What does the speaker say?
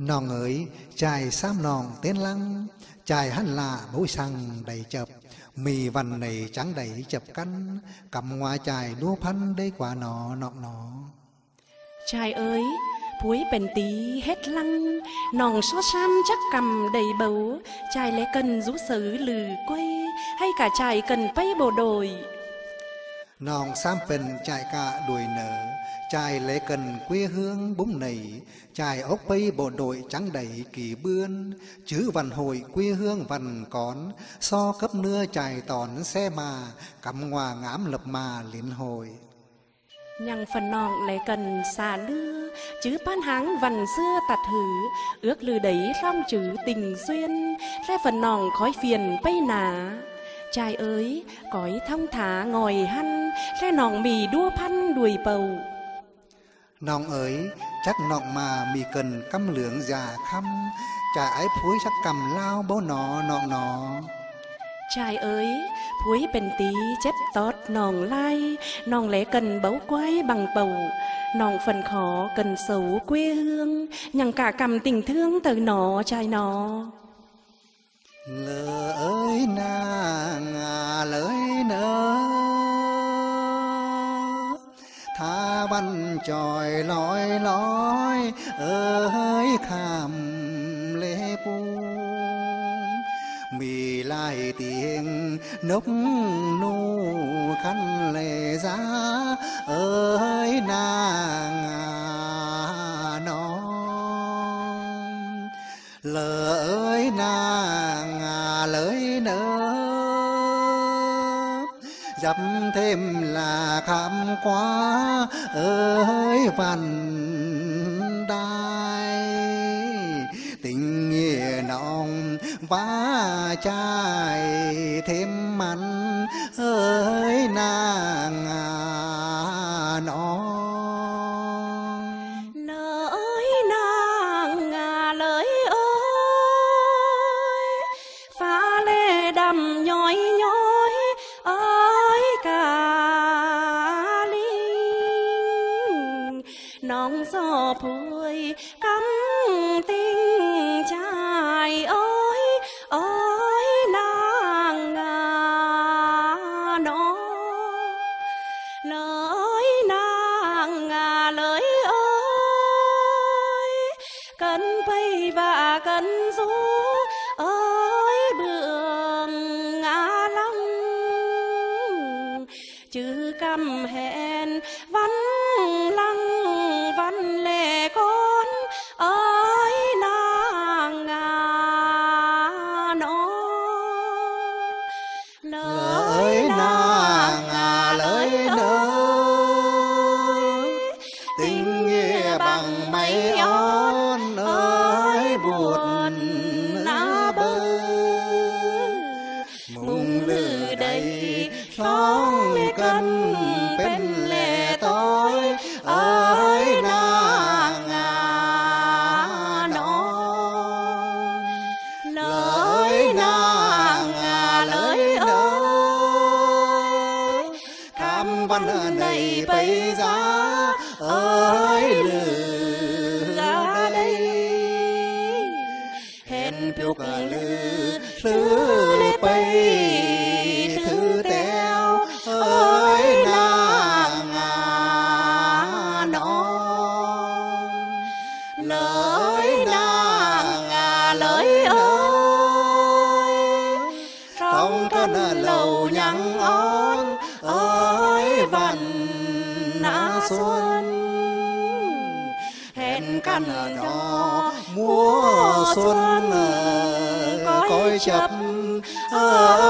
Nòng ơi, chài sam nòng tên lăng, Chài hắn lạ bối sang đầy chập. Mì vằn này trắng đầy chập căn Cầm ngoa chài đua phân đây quả nọ nọ nọ. Chài ơi Puối bền tí hết lăng, Nòng số sam chắc cầm đầy bầu. Chài lấy cần rú sứ lừ quay Hay cả chài cần bay bộ đồi. Nòng sam pình chạy cả đuổi nở, Chài lễ cần quê hương búng nảy, Chài ốc bay bộ đội trắng đầy kỳ bươn, chữ văn hội quê hương văn con, So cấp nưa chài tòn xe mà, Cắm hòa ngám lập mà liên hồi. Nhằng phần nòng lễ cần xà lưa, Chứ pan háng văn xưa tạt hử, Ước lư đấy rong chữ tình duyên, Ra phần nòng khói phiền bay nả. Trai ơi, cõi thông thả ngồi hăn, ra nọng mì đua phanh đuổi bầu. Nọng ấy chắc nọng mà mì cần căm lưỡng già khăm. Chả ấy phối chắc cầm lao bó nọ nọng nọ. Trai ơi, phối bên tí chép tót nòng lai. Nòng lẽ cần bấu quái bằng bầu. Nòng phần khó cần xấu quê hương. Nhằng cả cầm tình thương từ nó trai nó Lỡ ơi nàng à lỡ nỡ tròi lói lói ơi khảm lê pu mì lại tiếng nốc nu khăn lệ giá, ơi nàng à non. Lỡ ơi nàng à lỡi dập thêm là khám quá, ơi văn đai. Tình nghĩa nồng vá chai thêm mặn, ơi nàng à nó nóng gió phùi cắm tinh trai ơi ơi nàng à nó. Lời nàng à lời ơi, cần vây và cần rú ơi bường ngã long chứ căm hẹn vắng bằng mấy on ơi, buồn lá bơ. Mùng lử đầy sóng cân bên lệ tối ơi, nàng à non lỡi nàng à lỡi ơi. Cam văn này bây giờ nã xuân. Hẹn căn đỏ mùa xuân ờ, coi chập ơi